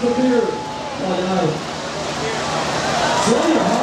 the beer. Oh, no. Slater,